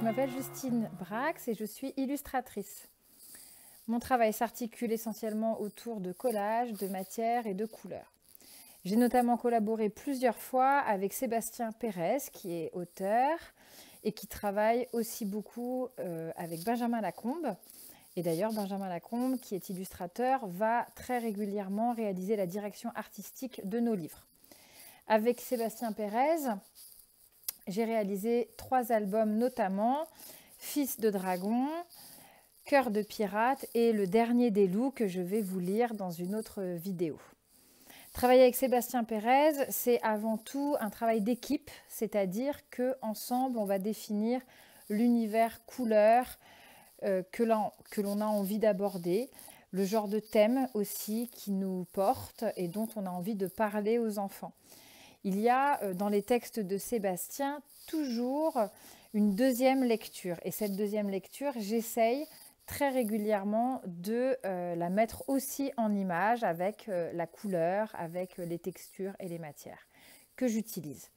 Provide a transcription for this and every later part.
Je m'appelle Justine Brax et je suis illustratrice. Mon travail s'articule essentiellement autour de collages, de matières et de couleurs. J'ai notamment collaboré plusieurs fois avec Sébastien Pérez, qui est auteur et qui travaille aussi beaucoup euh, avec Benjamin Lacombe. Et d'ailleurs, Benjamin Lacombe, qui est illustrateur, va très régulièrement réaliser la direction artistique de nos livres. Avec Sébastien Pérez, j'ai réalisé trois albums notamment Fils de dragon, Cœur de pirate et Le dernier des loups que je vais vous lire dans une autre vidéo. Travailler avec Sébastien Pérez, c'est avant tout un travail d'équipe, c'est-à-dire que ensemble on va définir l'univers couleur euh, que l'on a envie d'aborder, le genre de thème aussi qui nous porte et dont on a envie de parler aux enfants. Il y a euh, dans les textes de Sébastien toujours une deuxième lecture et cette deuxième lecture, j'essaye très régulièrement de euh, la mettre aussi en image avec euh, la couleur, avec les textures et les matières que j'utilise.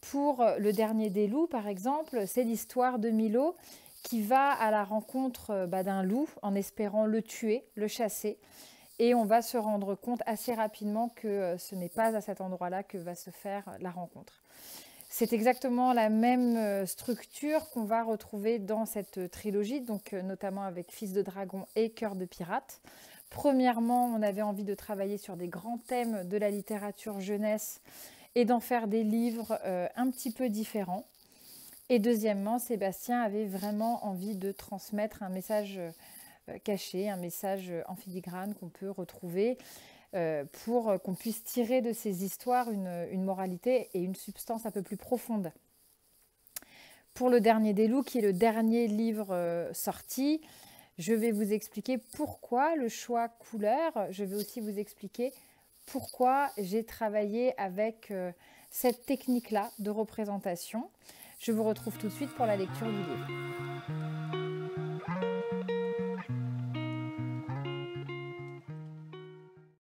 Pour le dernier des loups, par exemple, c'est l'histoire de Milo qui va à la rencontre bah, d'un loup en espérant le tuer, le chasser. Et on va se rendre compte assez rapidement que ce n'est pas à cet endroit-là que va se faire la rencontre. C'est exactement la même euh, structure qu'on va retrouver dans cette trilogie, donc euh, notamment avec Fils de Dragon et Cœur de Pirate. Premièrement, on avait envie de travailler sur des grands thèmes de la littérature jeunesse et d'en faire des livres euh, un petit peu différents. Et deuxièmement, Sébastien avait vraiment envie de transmettre un message caché, un message en filigrane qu'on peut retrouver euh, pour qu'on puisse tirer de ces histoires une, moralité et une substance un peu plus profonde. Pour le dernier des loups, qui est le dernier livre euh, sorti, je vais vous expliquer pourquoi le choix couleur. Je vais aussi vous expliquer pourquoi j'ai travaillé avec euh, cette technique-là de représentation. Je vous retrouve tout de suite pour la lecture du livre.